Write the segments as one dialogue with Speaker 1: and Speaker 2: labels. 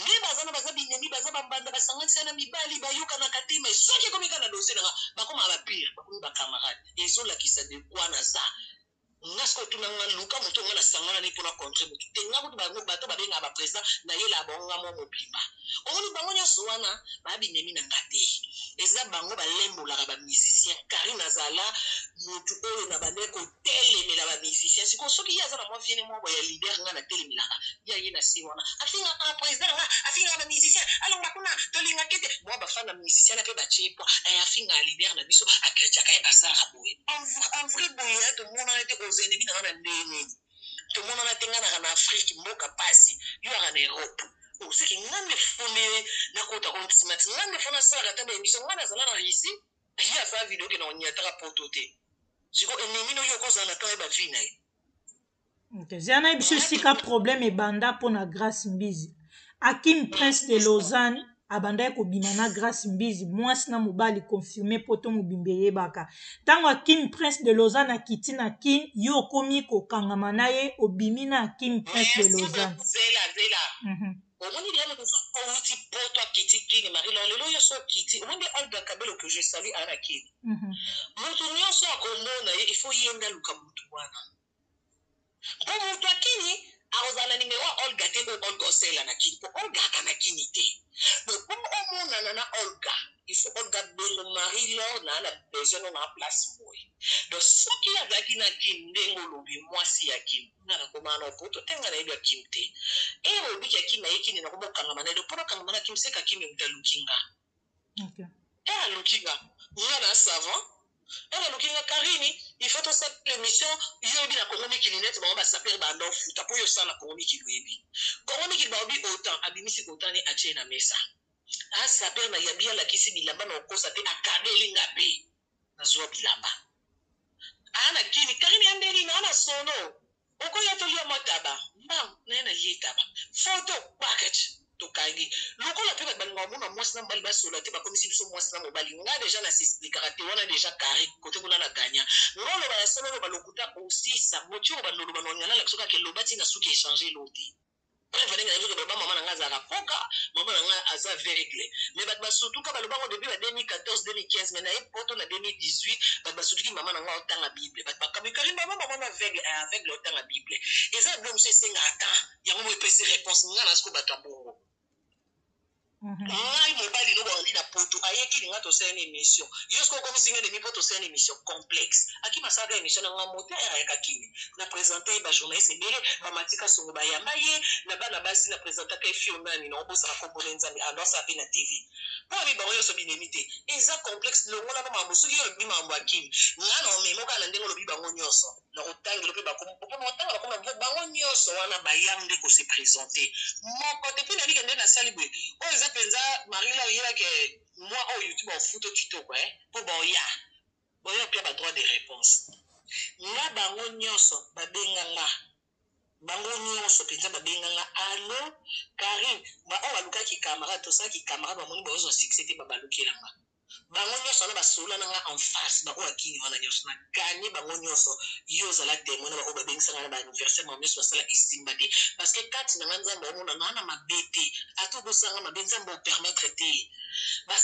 Speaker 1: nde baza na baza binemi baza bambanda basanganisa na mibali bayokanaka te mai soki ekomi kaka na dosie nanga bakomaka bapire bakomi bacamarade ezolakisa de kua naza nga soki otuna nga luka moto nga nasangana ne mpona contre motu te nga kutu bango bato babengaka baprésident nayela bango nga mwa mobimba omoni bango nyonso wana babinemi na nga te eza bango balembolaka bamusicien karine azala motu oyo na bandeko telemela ba musiciens sikoyo soki ye aza na mwa viene mwa boye ya leader nga na telemelaka ye aye na se wana afingaka president na nga afingaka ba musiciens alongwa kuna tolingakete mwa ba fan na musiciens na pe ba tie poid eh afingaka leader na biso a critiaka ye asalaka boye en vrai boye eh tomonana te oza ennemi na nga na ndenge nini tomonana te nga naka na afrique mboka pasi yo aka na europe oseki nga nde fo nde nakota ko nsimatsi nga nde fo nasalaka ata ba emission nga nazala na russie Ye aza video ke na ko niataka poto te siko enemi no yo okozala na temps yeba vie na ye
Speaker 2: Kezia na biso esika problème ebanda mpo na Grace Mbizi. Akim Prince de Lausanne abandaki kobima na Grace Mbizi, mwasi na mobali confirme poto mobimba eyebaka. Ntango Akim Prince de Lausanne akiti na Kin, yo okomi kokangama na ye, obimi na Akim Prince de Lausanne.
Speaker 1: Zela, zela. Mhm. Omoni lelo liboso awuti poto akiti kin marie laure lelo yo so okiti omoni nde olga kabelo que je salue aa na kin mutu nionso akomona ye il faut ye nde aluka mutu wana mpo mutu ya kini akozala na numero ya olga te oyo olga osalela na kin mpo olga aka na kini te donc mpo omonana na olga il faut olga abengo marie laure naa na besoin no naa place boye donc soki azalaki na kin ndenge olobi muasi ya kin Nga na koma nao poto te nga na yebi akim te eh olobi ke akim aye kin nako bokangama naye donc po na kangama na akim seke akim ye mutu aluki nga okay. eh aluki nga nga na savant eh naluki nga karini il faut tosala emission yo oyebi na kongo mikili neti bango ba sapeur ba anda ofuta po yo osala na kongo mikili oyebi kongo mikili baobi otan abimisi otan ne atie na mesa a sapeur na yabi alakisi bilamba na okosa te akabeli nga pe Nazua bilamba aa na kini carine ya ndeni na na solo okoya tolia mwa taba mbangu naye na lie taba photo packet tokangi lokola pe batu balinga komona muasi na mobali basolola te bakomisi biso muasi na mobali nga deja na s'explikaka te wana deja carre cote kuna na gagna nga oloba ya solo oloba lokuta osi sango tshoko bando oloba na olinga nalakisa yo kaka ke loba ti na suki echange eloo te. Nga valin nazo ke baloba maman na nga azalaka koka maman na nga aza aveugle mais batu ba sutuka ba loba ngo depuis ba 2014 2015 mais naye poto na 2018 batu ba sutuki maman na nga otanga bible batu ba kamikali maman maman na aveugle eh aveugle otanga bible eza ya biloko mususu esengaka temps yango moko epesi reponse nga nazo ko batu ya bongo Ngai mobali no balobi na poto aye kin nga tosali na emission yo sikoyo okomisi nga ennemi po tosali na emission complexe akim asalaka emission na nga moteur ayaka kin na presenta ye ba journaliste ebele ba matika songo ba yamba ye na bana basi na presenta ka ye fille oyo nani nao bosana kombo naye nzambe ado asala pe na TV po abi bango nionso binemi te eza complexe longola bango makambo soki yo olobi makambo ya kin nga nao memo kaka na ndenge olobi bango nionso Nakotangela yo pe ba kombo po nakotanga ba kombo na bino bango nionso wana baya nde ko se presenter moko te pe nayebi ke nde nasali boye oyo eza penza Marie Laure yeba ke mois oyo YouTube akofuta yo kitoko eh po baoya baoya opia ba droit de reponse nga bango nionso babenga nga bango nionso penza babenga nga allo Carine ba oyo balukaki camarade tosalaki camarade bamoni baozua succès te babalukela nga. Bango nionso wana ba solola na nga en face ba oyo ya kin wana nionso na gagne bango nionso yo zala temoin na ba oyo ba bengisa nga na ba anniversaire mawa nionso ba sala esimba te parce que kati na nga nzambe azo mona naza na mabe te ata ozo sala nga mabe nzambe ako permettre te ba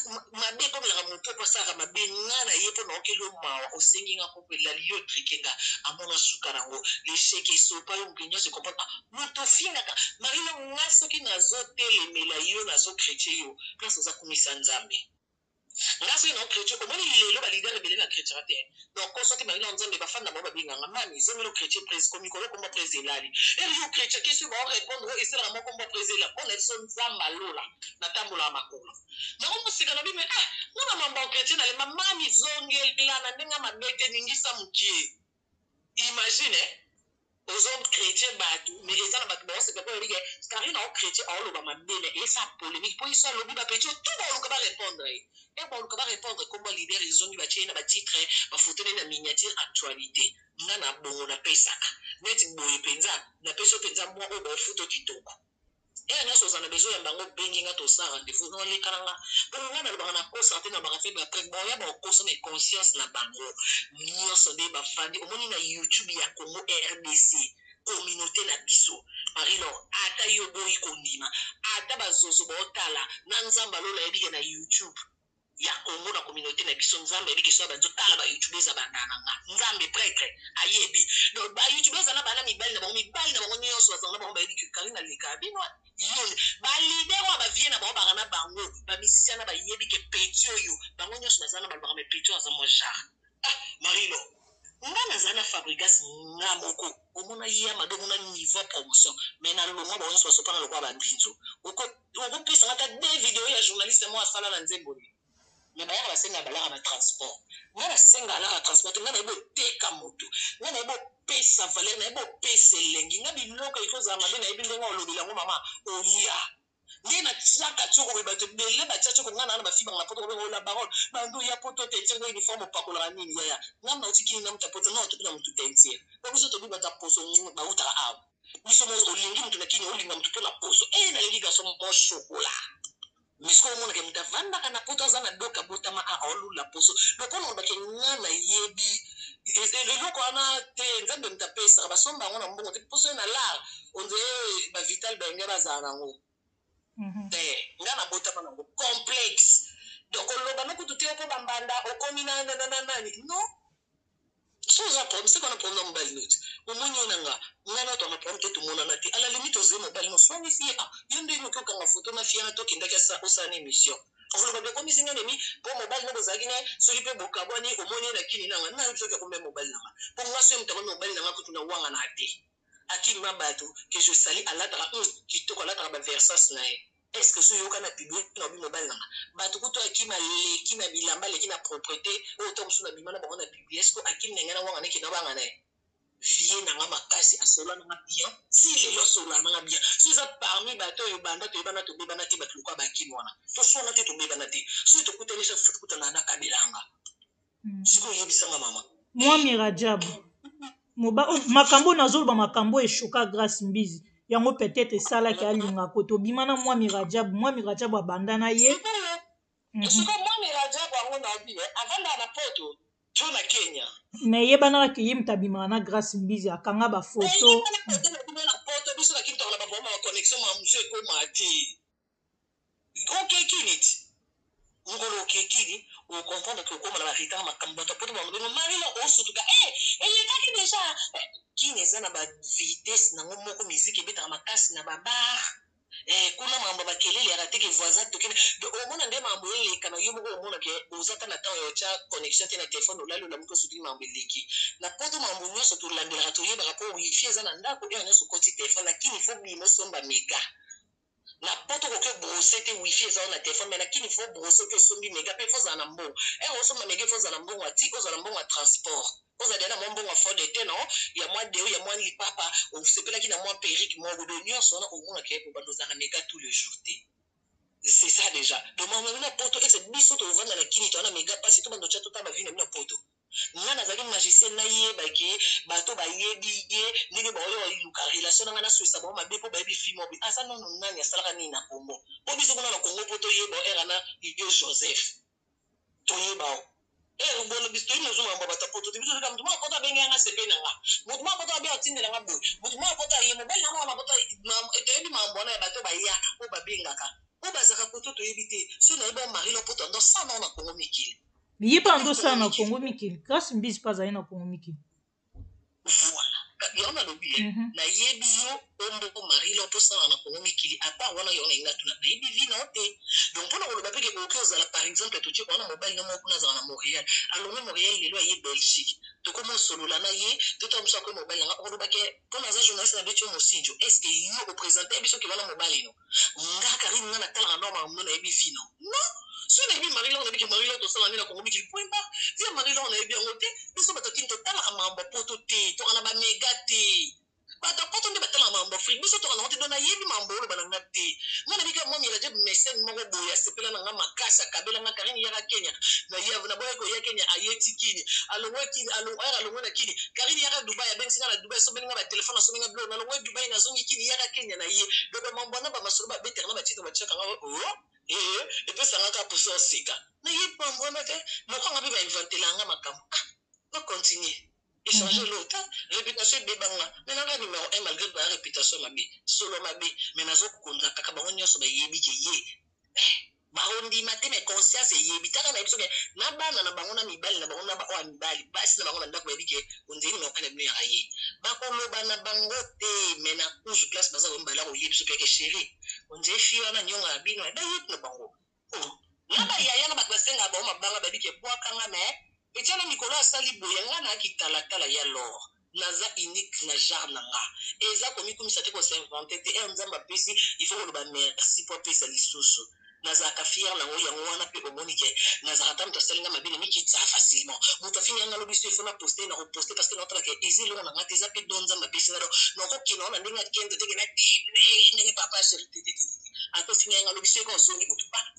Speaker 1: mabe ekomelaka mutu oyo po asalaka mabe nga na ye po na yokeli yo mawa osengi nga koko elali yo ebrique nga amona suka na ngo l'echec esopa yo mokili nionso e comprendre Mutu ofingaka Marilo nga soki nazo telemela yo nazo chretier yo place oza kumisa nzambe nga soki nao chretier omoni lelo ba leader ebele na chretiera te donc ko soki Marilo nzambe ba fan na bango ba benga nga mamy zongela o chretier prez ko mikolo kombo ya prez elali heure yo o chretier question bao repondre yo esalaka mwa kombo ya prez ela pona biso nzambe ya lola na tambolaka makolo nako mo seka na bino mais ah nga na mamba o chretier na lemba mamy zongela na ndenge ya mabe te ningisa mukie. Imagine ozo cretien batu mais eza na batu bazo sepela po oyebike carine azo cretien azo loba mabe mais esa polemique po yesu alobi ba petit oyo tout bao luka ba repondre ye et bao luka ba repondre kombo ya leader ezongi ba tie ye na ba titre ba photo naye na miniature actualite nga na bongo na pesaka neti boye penza na pesi yo penza mua oyo bao futa yo kitoko Heure nionso oza na besoin ya bango obengi nga tosa rendez-vous no leka na nga po nga na lobaka na kosa te na lobaka faible après boya ba okosa mais conscience na bango nionso nde ba fandi omoni na youtube ya Congo rdc communaute na biso Marie Laure ata yo oboyi kondima ata ba zozo ba otala na nzambe ya lola ayebi ke na youtube ya Congo na communaute na biso nzambe ayebi kesona bazo tala ba youtubers abanda na nga nzambe pretre ayebi donc ba youtubers na bana mibali na bango mibali na bango nyonso bazala na bango bayebi ke kali na leka bino yoni ba leader wa ba vie na bango baka na bango ba misisia na bayebi ke petit oyo bango nyonso bazala na balobaka me petit aza mwa genre Ah Marie Lo nga nazali na Fabrigas nga moko omona ye amado omona niveau ya promotion mais na longwa bango nionso basopana lokola ba mbinzo oko okopesa nga ata deux video ya journaliste moko asala na nzembo ne mais bayaka basenga balaka na transport nga nasenga alaka transport te nga nayebi oteka moto nga nayebi opesa valeur nayebi opesa elengi nga biloko il faut ezala mabe nayebi ndenge olobela yango mama olia nde na tiaka tioko boye bato ebele batia tioko nga na na bafi banga na poto kobenga ola baron bando ya poto teinture ngo uniforme opakolaka nini yaya nga na oti kini na mutu ya poto na otobi na mutu teinture po biso tobi bato ya poso bautaka awa biso mo olingi mutu na kini olinga mutu mpo na poso e nalingi gaso mo shokola mais sikoyo omonaka mutu avandaka na poto aza na doka botama a aolula poso lokola olobake nga nayebi eloko wana te nzambe mutu apesaka basomba yango na mbongo te poso ye na lar on dirait ba vital bainga bazala nango Mhm. te nga nabotama nango complexe donc oloba no kutu te mpo bambanda okomi na na- na- na- nani no so oza problème seko na problème na mobali no te omoni ye na nga nga na twa na problème te tomonana te à la limite ozali mobali no soki fie ah yo nde noki okanga foto na fie na tokendaki asa- osala na émission oloba nde okomisi nga nemi mpo mobali no bozalaki naye soki mpe bokabwani omoni ye na kini na nga nani soki akomi mobali na nga mpo nga soki moto akomi mobali na nga kutu na wanga na te Akim ma batu que je salis alataka hum kitoko alataka ba versas na ye est ce que ozo yoka na public na lobi mobali na nga batu kutu Akim aleki na bilamba aleki na proprete oyo tango mosusu na bima na bango na public est ce que Akim na ngai na wanga neke na banga na ye vie na nga makasi asolola na nga bien ti lelo asolola na nga bien soki eza parmi batu oyo banda toyebana tobebana te batu lokola ba Akim wana toswana te tobebana te soki tokutani chaque fois tokutanaka na kabelanga siko oyebisa nga mama
Speaker 2: mwami rajab moba oh, makambo oyo nazoloba makambo oyo eshoka grace mbizi yango peut-être esalaki alinga ko tobima na mwami rajab mwami rajab abanda na ye
Speaker 1: mhm. siko mwami rajab yango nayebi eh, avandaka na poto to na kenya
Speaker 2: me eyebanaka ke ye moto abimaka na grace mbizi akanga bafoto
Speaker 1: biso na kintoka na baprobème ya connexion mamusu ekoma te okeki neti mokolo okekini okomprendre ke okoma na ba retard makambo bato apoto bango ndenge marina osutuka e elekaki deja kini eza na ba vitesse nango moko miziki ebetaka makasi na ba bar kuna makambo ya bakelele ya rateke voisin tokende do omona nde makambo eleka na yo moko omona ke oza ta na temps ya otya connexion te na telefone olali olamuki osutuli makambo eleki na poto makambo nyonso tolandelaka toyebaka mpo wifi eza na ndako heure nyonso okoti telefone na kini fo bima osomba mega Na poto okoki o brosser te wifi eza yo na telephone mais na kin il faut o brosser oke osombi mega pe il faut ozala na mbongo heure osomba mega il faut ozala na mbongo ya tii pe ozala na mbongo ya transport ozala dejà na mua mbongo ya fode teint na yo ya mua deo ya mua lipapa osepelaki na mua perruque moko donc nionso wana okomona ke obanda ozala na mega tout le jour te c'est ça dejà donc makambo na bino ya poto est ce que biso tovanda na kin toza na mega pasi tobanda otia totala ba vue na bino ya poto. Nga nazalaki magicienne na yeba ke bato bayebi ye ndenge baoya baluka relation na nga na suesa bango mabe po bayebi fille moko boye aza nanu nani asalaka nini na congo po biso kuna na congo po toyeba yo heure wana yo joseph toyeba yo heure bono biso toyebi nozo makambo ya bato ya poto te biso toyebi kaka moto moko ya poto abengela nga sepeli na nga moto moko ya poto abi atindela nga boye moto moko ya poto aye mobali na nga wana poto makambo toyebi makambo wana ya bato bayaka po babengaka po bazalaka poto toyebi te soki nayebi omari na poto ando 100 ans na congo mikili
Speaker 2: Ye pe azo sala na Congo mikili. Grace Mbizi pe azali na Congo mikili.
Speaker 1: Voilà. Yango nalobi ye. Mhm. Nayebi yo ombo Marie Laure po sala na Congo mikili. A part wana yo na inga tuna. Nayebi vie na yo te. Donc pona koloba pe ke oke ozala par exemple totie ko wana mobali na moko kuna azala na Montreal. Alongwe Montreal lelo aye Belgique. Tokomi osolola na ye. To tala musu akomi mobali na nga. Okoloba ke po naza journaliste na beti yo mosinjo. Est ce que yo o presenter ye biso ke wana mobali no? Nga carine nga na talaka nao makambo nao na yebi vie nao non soki na yebi marie laure na yebi ke marie laure tosala nde na congo mikili point barre vie ya marie laure na yebi yango te biso batu ya kin to talaka makambo ya poto te toka na ba mega te batu ya poto nde ba talaka makambo ya afrique biso toka na ngo te donc na yebi makambo oloba na nga te nga na yebi kaka mami radjeb mecene moko boye a sepela na nga makasi a kabela nga carine yaka kenya na ya na boyaki koya kenya aye ti kin a longwe kin a longwe a longwe na kin carine yaka dubai a bengisi nga na dubai a sombeli nga ba telephone a sombi nga biloko na longwe dubai na zongi kin yaka kenya ya na ye mais ba mambo wana ba masolo ba betaka na ba titre ba tiaka nga ooh eeh epesa nga ka posa oseka na ye mambo wana te lokola nga pe ba inventelaka nga makambo ah to continuer echanger eloko te reputation ebeba nga mais na nga numero un malgre ba reputation mabe solo mabe mais nazo konda kaka bango nionso ba yebi ke ye Mais bakondima te mais conscience eyebi kaka na biso ke na bana na bango na mibali na bango na ba oyo ya mibali basi na bango na ndaku bayebi ke ondimi mayoka na bino ya raye bakoloba na bango te mais na kuzu place baza ko mibale akoye biso pe ke cheri ondire fille wana nionga na bino eh bayebi na bango oh na ba yaya na batu basengaka bango mabanga bayebi ke bwaka nga mais etia na mikolo asali boye nga na ki talatala ya lor Naza unique na genre na nga. Eza komikumisa te ko s'inventer te heure Nzambe apesi il faut koloba merci po apesa lisusu. Nazalaka fière nango yango wana pe omoni ke nazalaka ata mutu asali nga mabe na mikitisaka facilement. Mutu afingaka nga lobi soki il faut na poster nako poster parce que nao tala ke eza eloko na nga te eza pe don Nzambe apesi nga donc nako
Speaker 2: kende wana ndenge ya kendo te ke na
Speaker 1: debrouiller ndenge papa chere te te te te te akofinga nga lobi soki kaka ozongi butu pah.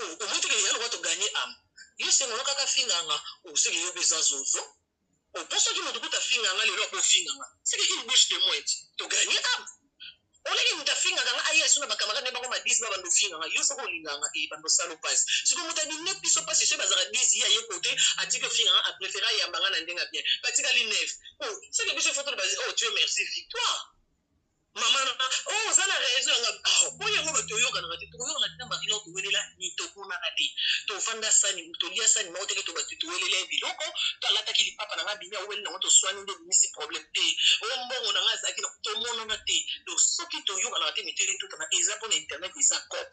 Speaker 1: Omoni te que ya lokola to gagner ame yo sengo na kaka finga nga oh ce que yo pe oza zozo oh po soki mutu kutu afinga nga lelo ako finga nga ce que une bouche de moins to gagner ame au lieu que mutu afingaka nga aya esu na ba camarade naye bango ma dix ba banda ofinga nga yo soki olinga nga eh banda osala yo pasi sikoyo mutu abimeli biso pasi soki bazalaka dix ye aye cote atiki ofinga nga a prefere ayamba nga na ndenge ya bien batikali neuf oh ce que biso il faut toloba oh Dieu merci victoire. Maman na oh oza na raison yanga ah po yango ba toyoka na te to yoka na tamba kilo to welela ni to kuna na te to fanda sani to lia sani moko teke to ba to welela e biloko to alata ki lipapa na nga bimi a weli na to swani nde bimi si problème te o mbongo na nga zaki na to mono na te to soki to yoka na te mitele to tana eza pona internet eza cop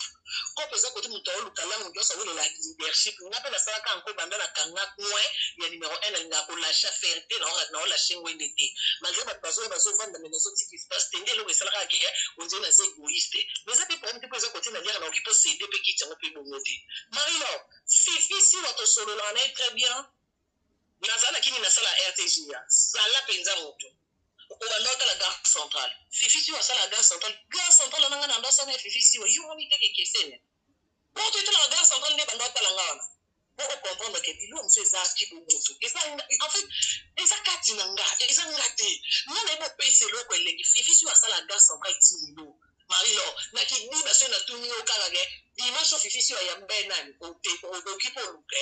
Speaker 1: coop eza cote mutu aoluka langue nionso awelela leadership nga pe nasalaka yanko banda na kanga coin ya numero un nalingaka ko lacha ferre te nao lache ngwende te malgre batu bazoya bazo vanda mais nazo tika espace te nde eloko esalaka que on dirait naza egoiste mais eza pe problème te po eza cote naliaka na occupe CD pe kiti yango pe bongo te marie laure fifi siwa tosololaka naye très bien Naza na kini na sala ya rtg ya zala penza mutu obanda otala gare central fifi siwa asala gare central gare central wana nga nanda sana ya fifi siwa yo moni te kekesene poto etalaka gare central nde banda otala nga wana po ocomprendre ke biloko mosusu eza ki bomoto eza en fait eza kati na nga eza nga te nga nayebi opesa eloko elengi fifi siwa asala gare central ti lelo marie lor na kidiba soki natuni yo kaka ke dimanche oyo fifi siwa ya mbe nani okoki po oluke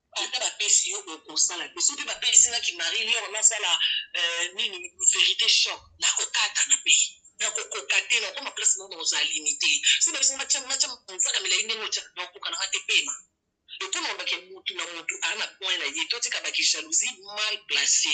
Speaker 1: ata bapesi yo okosala te soki bapesi nga kimari lior nasala euh, nini verité choc nakokata na pe nakokoka te nakoma place moko nakozala limité si babisa matya matya manzaka milai ndenge otyaka nakokoka na nga te pema ekoma bake motu na motu aa na point na ye totika bake jalousie mal place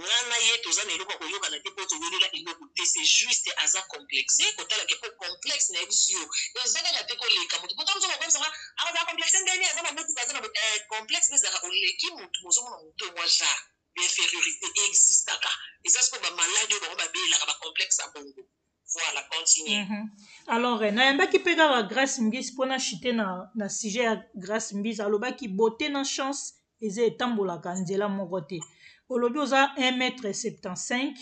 Speaker 1: nga na ye toza na eloko ya koyokana te mpo towelela eloko te c'est juste aza complexe kotala ke po complexe na yebisi yo eza kaka te koleka moto poto mozo kokanisa nga akozala complexe ndenge nini aza na motuka aza na bo eh, complexe mpe ezalaka oleki motu mozomona motu mwa genre d'infériorité existaka eza sikoyo bamaladi oyo bango babelelaka bacomplexe ya bongo voilà continue
Speaker 2: mm -hmm. alors eh, nayambaki mpe kaka grace mbisi mpo na chute na, na sujet ya grace mbisi alobaki beauté na chance eza etambolaka nzela moko te olobi oza 1 mètre 75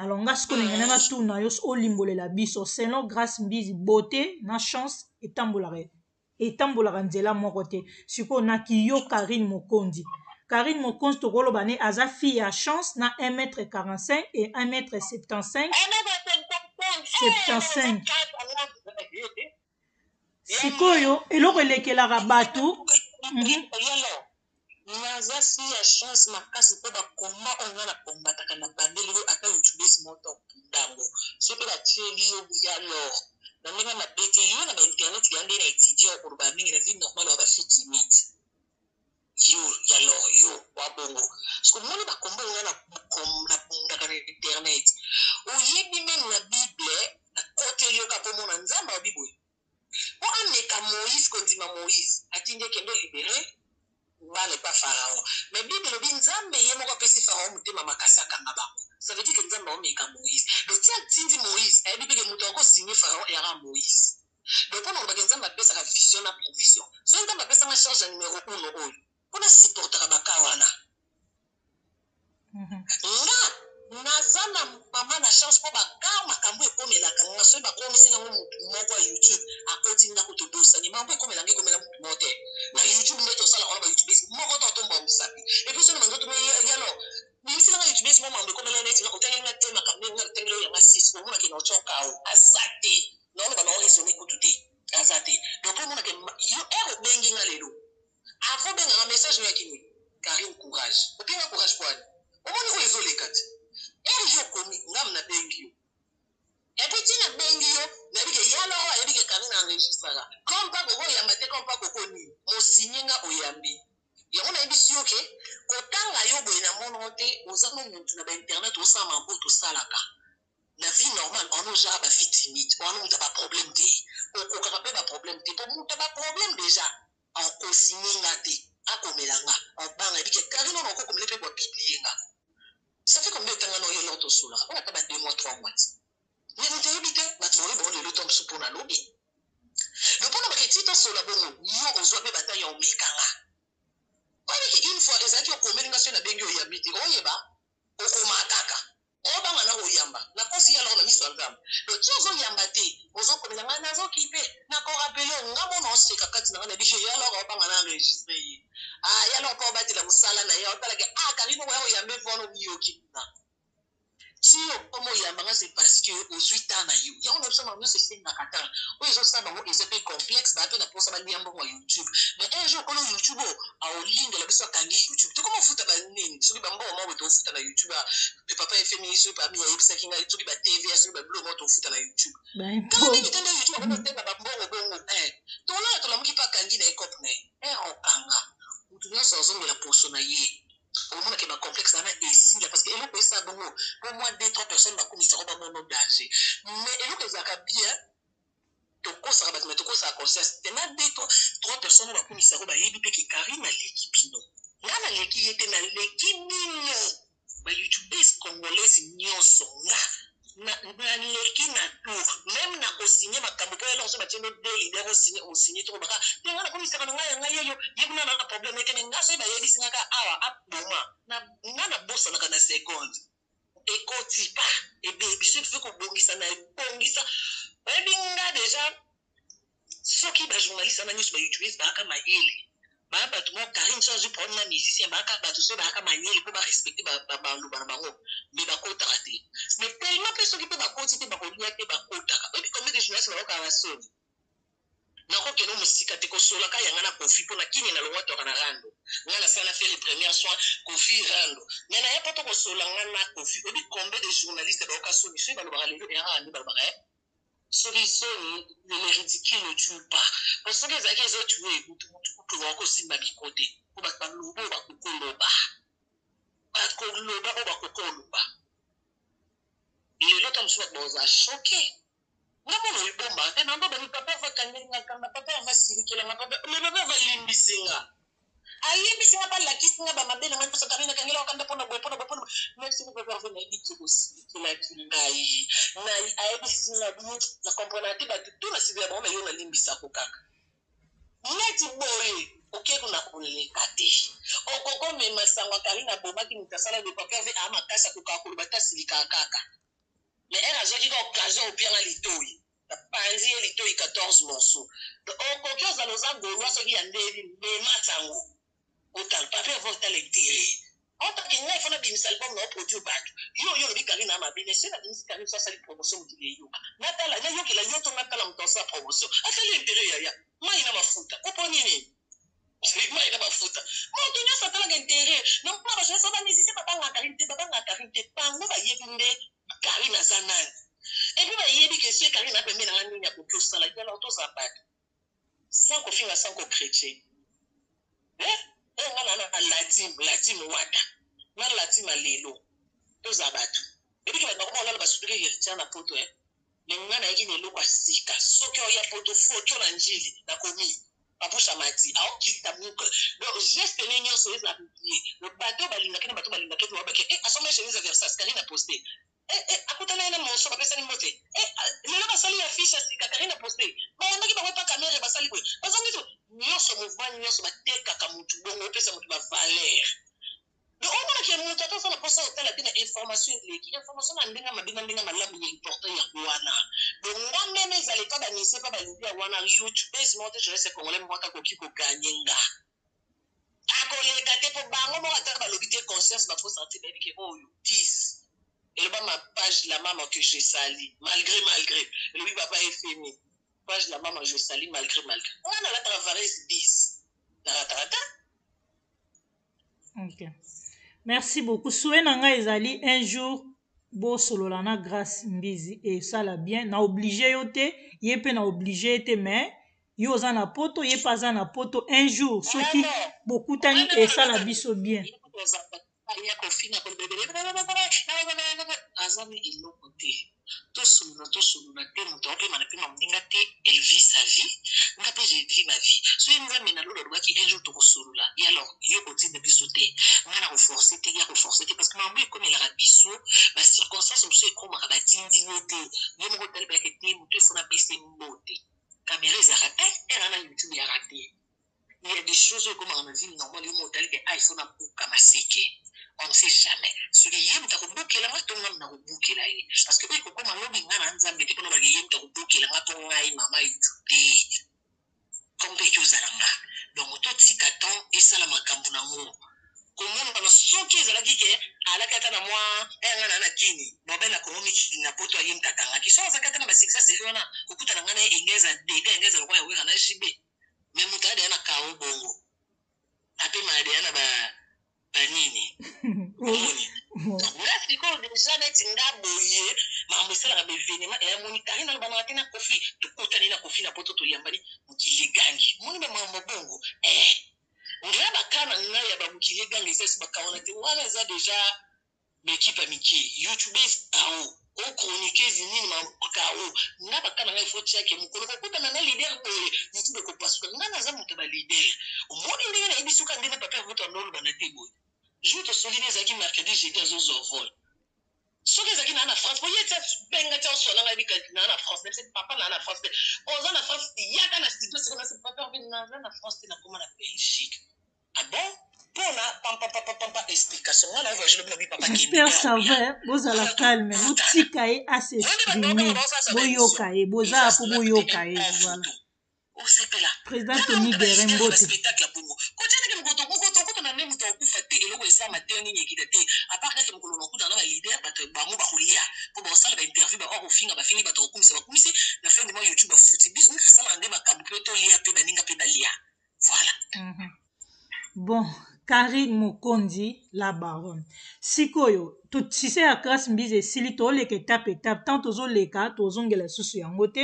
Speaker 2: alors nga sikoyo nenge nanga tuna yo olimbolela biso selon grace mbizi beauté na chance etambolaka etambolaka nzela moko te sikoyo na kiyo karine mokonzi karine mokonzi tokoloba ne aza fille ya chance na 1 mètre 45 et 1 mètre 75 75 sikoyo eloko elekelaka bato mhm.
Speaker 1: naza si ya chance makasi mpo bakomba oyo nga na kombataka na bandeli oyo ata youtubes moto ndango soki batieli yo ya lor na ndenge nabeti yo na bainternet ya nde na étudiant okoloba mingi na vie normale ya bafiti miti yo ya lor yo wa bongo omoni bakombo oyo na bundaka na internet oyebi meme na bible nakoteli yoka komona nzambe aobi boye mpo ameka moïse kondima moïse atindi ekende libere bana epa pharaon mais bible elobi nzambe ye moko apesi pharaon motema makasi akanga bango ça veut dire que nzambe aomeka moïse donc ti atindi moïse ayebi peke moto akosigne pharaon era moïse Lokola nalobaki, Nzambe apesaka vision na provision. Soki Nzambe apesa nga charge ya numero uno oyo, mpo na supportaka ba cas wana. Nga naza na mama na chance mpo ba cas makambo ekomelaka nga, soki bakomisi yango motu moko ya YouTube akoti ndako tobosani, makambo ekomela nga ekomela motu moko te. Na YouTube nde tosalaka wana ba youtubiste moko te atombola mosapi. Et puis soki na bandoto me yalo Bimisela nga youtubes mwa mambo ekomela yo neti nga otangeli nga te makambo nini nga natangeli yo ya nga sis omona ke na otshokao aza te na oloba na o raisonne kutu te aza te donc omona ke yo heure obengi nga lelo avant obenga nga message no yaki nini Carine courage opie nga courage poani omoni oyo ezo leka te heure yo okomi ngam na bengi yo et puis ti na bengi yo nayebi ke ya loro ayebi ke Carine enregistraka comme pa koko yamba te comme pa koko nini mo signe nga oyambi Yango nayebisi yo ke kotanga yo boye na mono te oza no mutu na ba internet osala makambo oyo tosalaka na vie normal on o genre ba fille timide wana mutu ya ba problème te okokaka pe ba problème te po mutu ya ba problème dejà akosine nga te akomela nga obanga yebi ke carine wana okokomela ye pe bo publie nga ça fait combien otanga na yo lor tosolaka wana ata ba deux mois trois mois te Mais vous toyebi te bato boye bao lelo to mosusu mpo na lobi donc mpo na bake ti tosola bongo yo ozwa mpe bata ya omekanga oyebiki une fois ezalaki okomeli nga soki nabengi oyambi te oyeba okoma kaka obanga na oyamba nakosi ya loko na miso ya nzambe donc ti ozoyamba te ozokomela ngai nazokipe nakorapele yo nga mona oseka kati na ngai na biso ya loko obanga na enregistre ye ah, ya loko mpo obatela mosala na ye otalaki ah karino oya oyambe mpo wana omiyoki kuna tiyo omo oyamba nga c'est parce que ozui temps na yo yango na biso makambo nyonso esengaka temps oyo ezosala bango eza mpe complexe baa mpe na mposa balia mbongo ya youtube mais un jour kolo youtube oyo aolingela biso akangi youtube tokoma ofuta banini soki bambongo moko tofuta na youtube ah, mpe papa efemi soki pami ayebisaki ngai soki ba tva soki babilo moko tofuta na youtube kala nini te nde youtube akoki kosenga bambongo bongo eh, tolala tolamuki mpe akangi na ye cope na ye eh, okanga motu nyonso azongela poso na ye omona ke ba complexe wana esila parce que eloko esa bongo po mwa deux trois personnes bakumisa ko bamono danger mais eloko ezalaka bien tokosaka bato me tokosaka conscience te na deux trois personnes oyo bakumisa ko bayebi mpe ke karine aleki bino nga naleki ye te naleki bino ba youtubes congolaise nyonso nga naleki na tour meme na kosigne makambo mpo eloko so batie no de leader osigne osigne toko baka te nga nakomisaka na ngai ya ngai yeyo ye kuna na problème ete me nga soki bayebisi nga ka awa aboma nga nabosanaka na seconde ekoti pa ebebi soki tufe kobongisa na ebongisa oyebi nga deja soki ba journaliste wana nionso ba youtubese baaka mayele baya batu moko carine soki azwi problème na musicien baaka batu soki baaka mayele po ba respecte ba ba maloba na bango me bakotaka te me tellement pe soki pe bakoti te bakolia te bakotaka oyebi combien de journaliste baokaka na soni nakokende mosika te kosola ka yanga na kofi mpo na kini na longwa toka na rando nga na sala fere première soin kofi rando me naya poto kosola nga na kofi oyebi combien de journaliste baoka soni soki balobaka lelo eranga nde balobaka eh? soki soni mais le ridicule ne tue pas parce soki ezalaki ezo tue mutu mutu kutu bakoki kosimba micro te po bato baloba oyo bakoki koloba bakoloba oyo bakoki koloba lelo ta mosusu bato bakoza choke nga mona oibomba te nango bani papa vakangelinga kanga papa vasilikela nga papa me papa valimbisi nga Ayebisi nga pe alakisi nga ba mabe na nga nionso Carine akangelaka kanda pona boye pona boye pona boye mais soki pe Herve nayebi ke bosilikilaki ngai na ayebisi nga bino na comprenaka te batu tout na subir bango mais yo na limbisako kaka neti boye oke kuna koleka te okoko mema sango ya Carine abomaki mutu asala depo po Herve a makasi akokaka koloba te asilikaka kaka mais heure azwaki kaka occasion opia nga litoyi Na panzi ye litoyi 14 morceaux. Okoki ozala oza golois soki ya ndeyli mema sango otala pape avant otala intere. En tant que ngai il faut na bimisa album nao produire batu. Yo oye olobi carine aza mabe mais soki na bimisi carine soki asali promotion mokili eyoka. Na tala na yokela yo to na tala mutu asala promotion. Asali intere yaya mayi na mafuta oponi nini. Big mayi na mafuta mutu nionso atalaka interieur mais mpo na ba journaliste ba musicien ba banga Carine te ba banga Carine te bango ba yebi nde Carine aza nani et puis ba yebi que soki Carine na pembeni na nga nini akoki osala yala to za batu sans ko finga sans ko creche eh eh nga na na la team la team wata na la team lelo to za batu et puis ba bako ba olala ba sourire ya na poto eh Mais nga nayaki na eloko ya sika soki oya poto photo na njili nakomi Papouche amati aokita boucle donc geste ne nyonso eza publie donc bato balingaki na bato balingaki ete wabaki e eh, asomba chemise ya Versace Karine aposte e eh, e eh, akutana ye na monso bapesani mbote e lelo basali ya fiche ya sika Karine aposte bayambaki bango epa kamere basali boye bazongi to nyonso mouvement nyonso batekaka motu bongo opesa motu bavaleur Donc omona ke mutu ata aza na posa ya kotala bino information eleki information na ndenge ya mabe na ndenge ya malamu ya important yango wana donc nga meme ezala epa ba misie epa ba lidia wana youtubese moko te jeunesse congolais moko te akoki ko gagne nga akoleka te po bango moko ata balobi te conscience ba ko sentir bayebi ke oyo 10 eloba ma page la mama que je sali malgré malgré elobi papa efemi page la mama je sali malgré malgré nga nalataka varese 10 narataka te
Speaker 2: Okay. Merci beaucoup. Souhait na ngai ezali un jour bosolola na Grace Mbizi esala bien na oblige yo te ye mpe na oblige ye te mais yo oza na poto ye mpe aza na poto un jour soki bokutani esala biso bien
Speaker 1: aza na eloko te tosolola tosolola te moto apema na pema moninga te elle vit sa vie nga mpe je vis ma vie soki nzambe na lola alobaki un jour tokosolola ye alors yo kotinda biso te nga na koforce te ya koforce te parce que makambo ekomelaka biso bacirconstance mosusu ekomaka batindi ye te ye moko otali bayeke te moto efona apesa ye mbote kamera ezalaka te ena na youtube ya rate il y a des choses oyo ekomaka na vie normale yo motali ke ah il faut nabuka maseke on ne sait jamais soki ye moto akobukela nga to nga moto nakobukela ye parce que oyo ekokoma lobi nga na nzambe te mpona bake ye moto akobukela nga to ngai mama yutu te comme mpe ekiozala nga donc totika temps esala makambo na ngo komonana soki ezalaki ke alaki ata na mwa eyanga na na kini babe na kongo mikili na poto aye moto akangaki so azalaki ata na basuccès serie wana kokutana ngai na ye engeza dega engeza lokola ya wera na jibe mais moto adeya na kao bongo apema adeya na ba banini omoni nga sikoyo deja neti nga boye makambo esalaka baevenema eya moni kari nalobanaka te na kofi tokutani na kofi na poto toyambani mokili egangi omoni bamakambo bongo eh nga baka na ngai ya bamokili egangi eza esi baka wana te wana eza deja ba equipe ya mike youtubes awo o chroniqueuse nini makao nga baka na ngai faut tiake mokolo kokutana na leader boye youtube ekopasuka nga naza moto ya ba leader omoni ndenge nayebi suka nde na papa ya vuto andoloba na te boye jour tosoli nde ezalaki mercredi jeudi azozwa vol soki ezalaki naa na france po ye tia benga tia oswana ngai bika naa na france nayebisa papa naa na france te oza na france yaka na studio siko nasi papa naza na france te nakoma na belgique Ah bon pona pampapampampa explication nga nayo voyage lobi na bi papa
Speaker 2: kende Mister Saveur, bozala calme, botika ye a s'exprimer, boyoka ye, boza apo boyoka ye, voilà.
Speaker 1: osepela
Speaker 2: Président Tony Guerin Mbote.
Speaker 1: spectacle ya bongo kotia ndenge mokoto mokoto okuta na nde moto akufa te eloko eza mateya nini ekita te apart kaka mokolo na okuta na balider bato bango bakolia mpo bakosala bainterview bako kofinga bafingi bato bakumisa bakumisi na fin du mois youtube afuti biso mpe tosalaka nde makambo mpe tolia mpe baninga mpe balia voilà mm -hmm.
Speaker 2: bon Karine Mokonzi la baronne sikoyo totise ya classe mbizi esili toleka etape etape ntango tozoleka tozongela lisusu yango te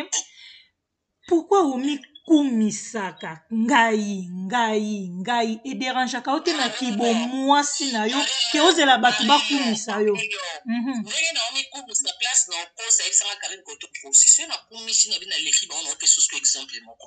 Speaker 2: pourkui omi okumisaka ngai ngai ngai ederangeaka yo te na kibomwasi na yo ke ozela bato bakumisa yo mhm.
Speaker 1: ndenge na omikumisa place na okosa yebisanga karine koto position nakumisi na bino naleki bango na ope susu exemple moko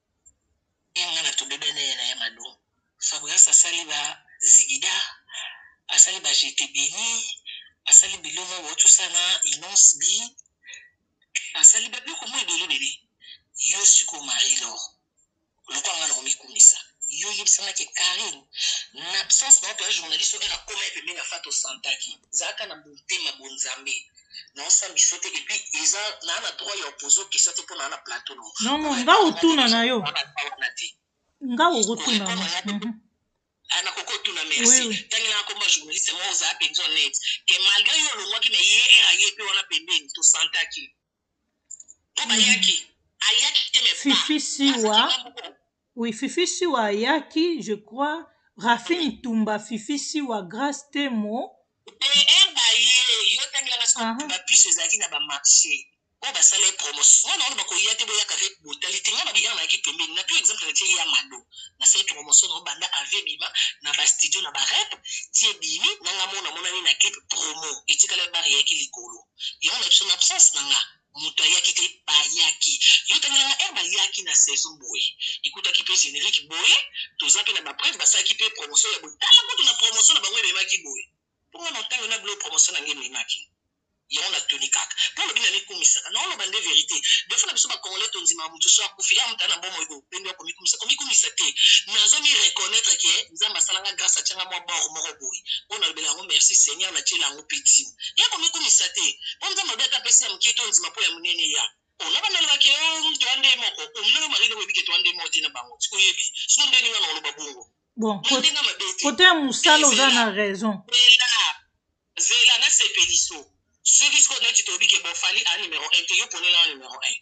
Speaker 1: ye nga na tobebe neye na ye mado fabrigas asali ba zigida asali ba je te beni asali bilomo botusa na inonce bi asali ba biloko mwa ebele ebele yo siko marie lor lokola nga na komikumisa yo yebisanga ke karine na absence na yo mpe ya journaliste oyo akoma ye pembeni ya fato santaki zalaka na motema bonzambe na osambisa te et puis eza na na droit ya opposer question te pona na plateau
Speaker 2: no non non nga otuna na yo nga okotuna
Speaker 1: na koko tuna merci tangi na koma journaliste mo oza penza honnête que malgré yo longwaki mais ye era ye pe wana pembeni to santaki po bayaki ayaki te mais
Speaker 2: sifi siwa Oui fifi siwa ayaki je crois Raphine ntumba fifi siwa grace temo.
Speaker 1: Heure baye yo tangela nga soki Aha. ba bus ezalaki na ba marche oyo basala ye promotion wana wana bakoya te boyaka avec botali te nga na bi heure nayaki pembeni na to exemple na tie ya mado na sali promotion na banda avi ebima na ba studio na ba rep ti ebimi na nga moko na monani na clip promo etikala bar eyaki likolo yango na biso na absence na nga Moto ayaki te bayaki yo tangelanga heure bayaki na saison boye ekutaki mpe generique boye toza mpe na ba preuve basalaki mpe promotion ya boye tala kutu na promotion na bango ememaki boye mpo nga na tango na bilo promotion na nge ememaki yango na tuni kaka mpo olobi na mikumisaka na oloba nde verite defo na biso ba congolais tondimaka moto so akufi ya motana bomoi bo ndenge ya komikumisa komikumisa te nazo mi reconnaitre ke nzambe asala nga grâce atia nga mwa bor moko boye mpo nalobela yango merci seigneur natiela yango mpe dime ya komikumisa te mpo nzambe alobi ata apesi ya mokie to nzima mpo ya monene ya ona bana elobaki o toa nde moko omina yo marine oyebi ke toa nde moko te na bango oyebi siko nde ninga nakoloba bongo
Speaker 2: bon ndenge mabe te kote ya mosala oza na raison
Speaker 1: zela zela nasepeli so soki siko neti toyebi ke bofali a numero 1 te yo ponela na numero 1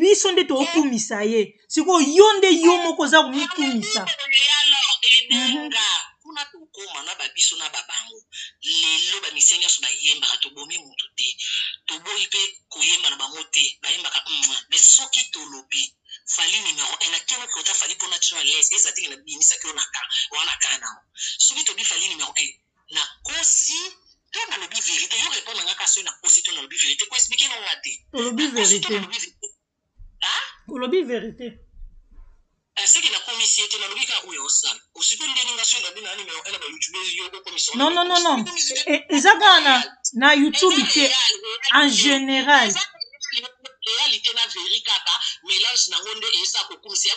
Speaker 2: biso nde tokumisa ye sikoyo yo nde yo moko oza komikumisa mhm.
Speaker 1: kuna tokoma na babiso na babango lelo bamisia nyonso bayembaka tobomi motu te toboyi mpe koyemba na bango te bayembaka me soki tolobi fali numero un akeno kota fali mpo na tino ya lese ezatiki na bimisaki yo na ka wana ka nango soki tobi fali numero un Na kosi to na lobi verite? Yo repondre nga kaka soki na kosi to na lobi verite? Ko expliquer no nga te.
Speaker 2: Olobi verite. Hein? Olobi verite.
Speaker 1: seke nakomisi ye te nalobi kaka oyo osala osiko ndeni nga soki nabi na numero ena bayoutube yo okomisa
Speaker 2: non non non non eza kaka na na youtube te en général
Speaker 1: réalité na veri kaka mélange nango nde eza kokumisa ya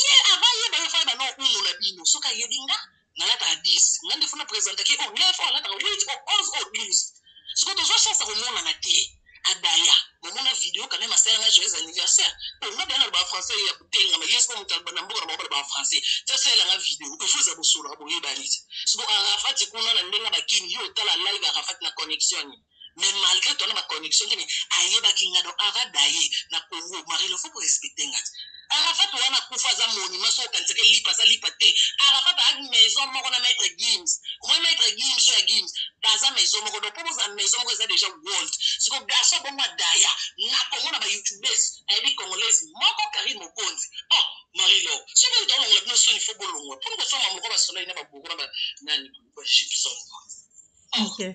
Speaker 1: ye avant ayeba ye fallait ba no humm na bino soki ayebi nga nalataka 10 nga nde faut na presentaka ye oh ngai fo alataka 8 oh 11 oh 12 sikoyo tozwa chance ya komonana te abaya namona video quand même asala nga joyeux anniversaire po nga baya naloba français ya kotengama ye soko moto aloba na mboka na bango baloba français ti asalela nga video il faut eza bosoloka boyebani te sikoyo arafati kuna na ndenge bakini yo otala live arafati na connexion nini Mais malgre to na ba connexion te mais ayebaki nga donc ava daye na Congo Marie Lofo ko respecter nga te Arafat wana kufa aza monument soki okanisa ke lipa aza lipa te Arafat ak maison moko na maître Gims omoni maître Gims oyo ya Gims baza maison moko donc po bozala maison moko eza deja world siko garçon bongo adaya na Congo na ba youtubes ayebi congolaise moko Carine Mokonzi oh Marie Lo soki bino tolongola bino soni fo bolongwa pona kosomba moko basolai na
Speaker 2: ba boko na
Speaker 1: ba nani ba Gibson oh okay.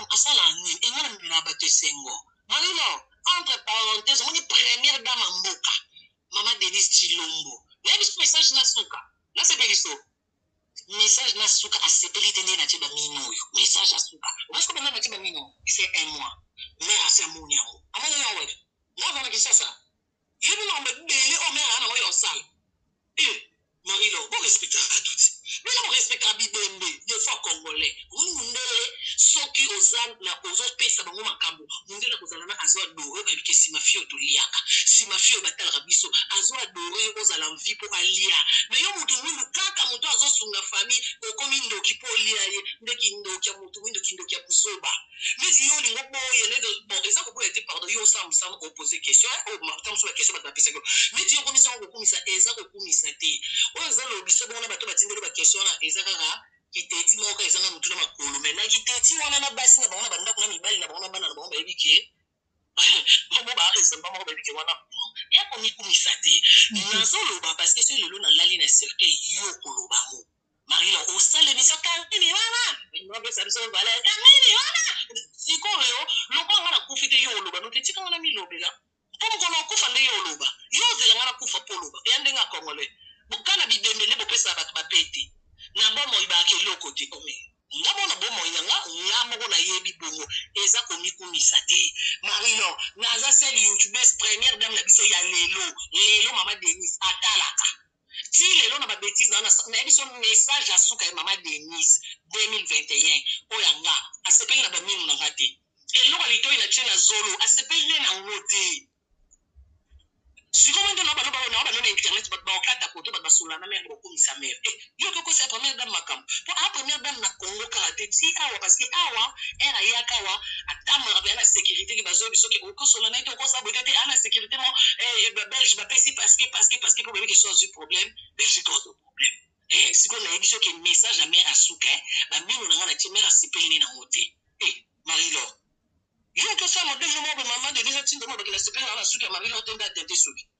Speaker 1: Asala ya nini? Enga na mimela batu esengo. Molimo, entre parenthèse, omoni première dame ya mboka, mama Denise Tshilombo. Nayebi biso message na suka. Na sepeli so. Message na suka asepeli te nde na tie ba mino oyo. Message ya suka. Omoni ko banda na tie ba mino, c'est un mois. Mère asi amoni yango. Amoni yango wapi? Nga vana Kinshasa. Yo bino makambo ebele oyo mère aza nango ya osala eh Marie Laure bo respectaka batu ti bino bo respectaka bibembe des fois congolais omoni mundele soki oza na ozo pesa bango makambo mundele akozala na azo adore yo bayebi ke sima fille oyo toliaka sima fille oyo batalaka biso azo adore yo ozala en vie po alia mais yo mutu muindu kaka mutu azo sunga famille okomi ndoki po olia ye nde kindoki ya mutu muindu kindoki ya buzoba Neti yo olingi oboya neti bon eza koboya te pardon yo osala musala moko opose question eh oyo makambo mosusu ba question bato bapesaki yo neti yo okomisi yango kokumisa eza kokumisa te oyo eza lobiso bongo na bato batindeli yo ba question wana eza kaka kiteti moko kaka ezanga motu na makolo mais na kiteti wana na basi na bango na bandako na mibali na bango na bana na bango bayebi ke bango ba raisonnement moko bayebi ke wana ya komikumisa te nazoloba parce que soki lelo nalali na cercueil yo okoloba yango Marilo osala emission kangini wana nobesa biso valeur kangini wana sikoyo lokola nga nakufi te yo oloba noki tika nga namilobela mpo mokolo nakufa nde yo oloba yo ozela nga nakufa mpo oloba ya ndenge ya congolais bokana bibembe nde bopesaka bato bapete na bomoi baaka eloko te ome nga mona bomoi na nga nga moko nayebi bongo eza komikumisa te marino naza sel youtubes première dame na biso ya lelo lelo mama denis atalaka ti lelo na ba betise na yo nayebi so message ya suka ya mama denise 2021 oyo ya nga asepeli na ba minu na nga te eloko ya litoyi na tie na zolo asepeli ne na ngo te sikoyo nde nabano baoyo nao bano na internet bato baokata koto bato basolola na mare bakomisa mare e eh, yo oke okosa ya première dame makambo mpo a première dame na congo kaka te ti awa parce que awa ere ayaka awa ata mara baya na sécurité ke bazoyebi soki kosolo naye te okosa boye te ana sécurité mo eh, ba belge bapesi paske paske paske mpo bayebi ke so azwi problème belgique ozo problème eh, sikoyo nayebi so ke message ya mare asuka eh, bamino na ngai natie mare asepeli nde nango te e marie lor yo otosa modele moko boye mama denise atinda mobakela sepeli nanga na suki ya marie lor te nde atente suki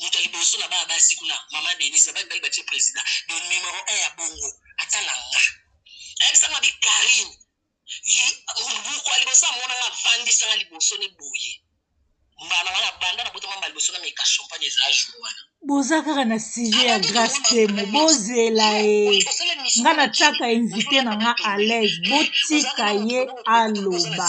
Speaker 1: moto ya liboso na bana basi kuna mama denise babali bali batie président de numero 1 ya bongo ata na nga ayebisanga bi karine moko ya liboso amonanga avandisanga liboso ne boye mbala wana banda na botama mbala liboso na meka champagne eza jour wana
Speaker 2: boza kaka na sujet ya grace temo bozela ye nga natiaka invité na nga à l'aise botika ye aloba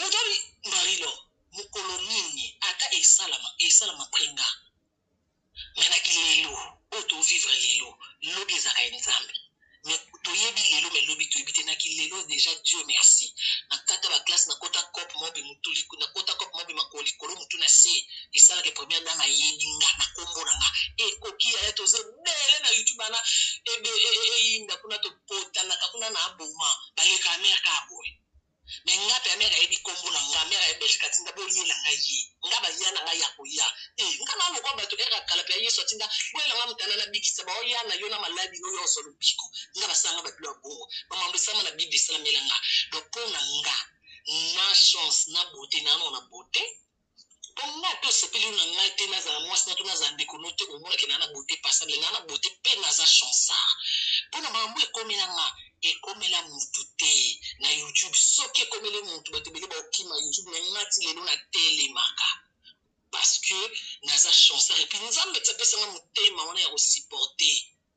Speaker 1: Mugabe Marie Laure mukolo nini ata esalama esalama près nga mais na ki lelo oyo to vivre lelo lobi ezalaka ya nzambe mais toyebi lelo mais lobi toyebi te na ki lelo dejà Dieu merci na kata ba classe na kota cop mobe mutu likolo na kota cop mobe makolo likolo mutu na se esala ke première dame ayebi nga na kombo na nga ekoki yaya toza ebele na youtube wana ebe eyinda kuna to potanaka kuna na boma ba leka mère kaka boye Mais nga pe amère ayebi kombo na nga mère aya belgique atinda bo yela nga ye nga ba ya na nga ya ko ya eh nga na lokwa batu kaka kala pe yesu atinda bo yela nga mutana na bikisa ba oya na yo na maladi no yo ozwa lobiko nga ba sala nga ba bilo ya bongo ba mambo esalama na bible esala mela nga donc po na nga na chance na beaute na nona beaute po nga pe osepeli na nga te nazala mwasi na to nazala ndeko no te omona ke na na beaute passable na na beaute pe naza chansard po na makambo ekomela nga ekomela mutu te na youtube soki ekomeli mutu bato ebele bakokima youtube me nga ti lelo na telemaka parce que naza chansard epuis nzambe ti apesa nga motema wana ya kosupporte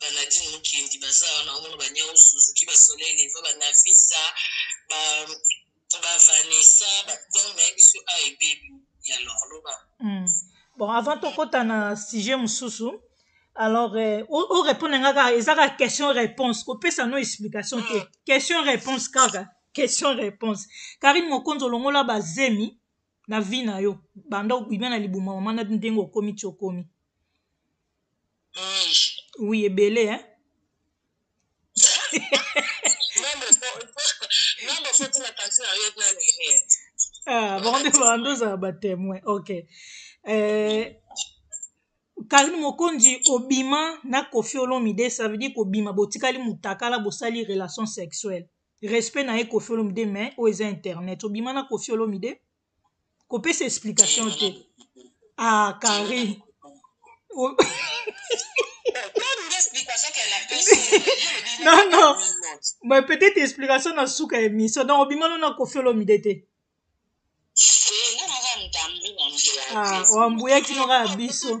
Speaker 1: ba Nadine Mukendi baza wana omona ba Nyao Suzuki ba Soleil Leva ba Nafisa ba ba Vanessa ba donc na biso a ebebi ya lor loba
Speaker 2: mm. bon avant tokota na sujet mosusu alors euh, o répondre nga kaka eza kaka question réponse kopesa no explication te mm. question réponse kaka question réponse karine mokonzi olongola bazemi na vie na yo banda obima na libuma mama na ndenge okomi ti okomi Mingi. Oui, ebele hein. Nando fo nando fo tina kasi na yo na nini. Ah, bango nde bando ozala ba témoin. OK. Euh, Karine Mokonzi obima na Koffi Olomide, ça veut dire kobima botikali mutakala bosali relation sexuelle. Respect na ye Koffi Olomide mais oyo eza internet. Obima na Koffi Olomide? kopesa explication te ah carine non non mais peut-être explication na suka ya émission donc obima no na kofi olomide te ah wambuya kino kaka biso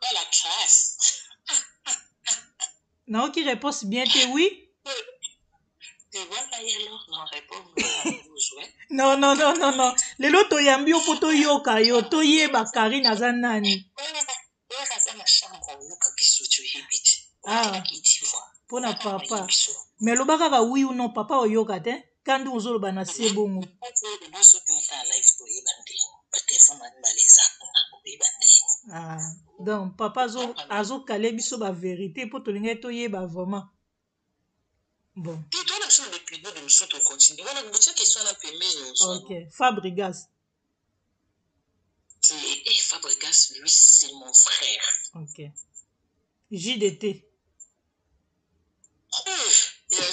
Speaker 1: Bella Trace.
Speaker 2: naoki reponse bien te oui non non non non non lelo toyambi yo mpo toyoka yo toyeba karine aza nani ah, mpo na papa me loba kaka wi ou non papa oyoka te Kandi ozo loba na se bongo. Ah, donc papa azo azo kale biso ba verite po tolingaki toyeba vraiment. Bon. Ok, Fabrigas.
Speaker 1: Et Fabrigas, lui, c'est mon frère.
Speaker 2: Ok. JDT.
Speaker 1: Oh, yes.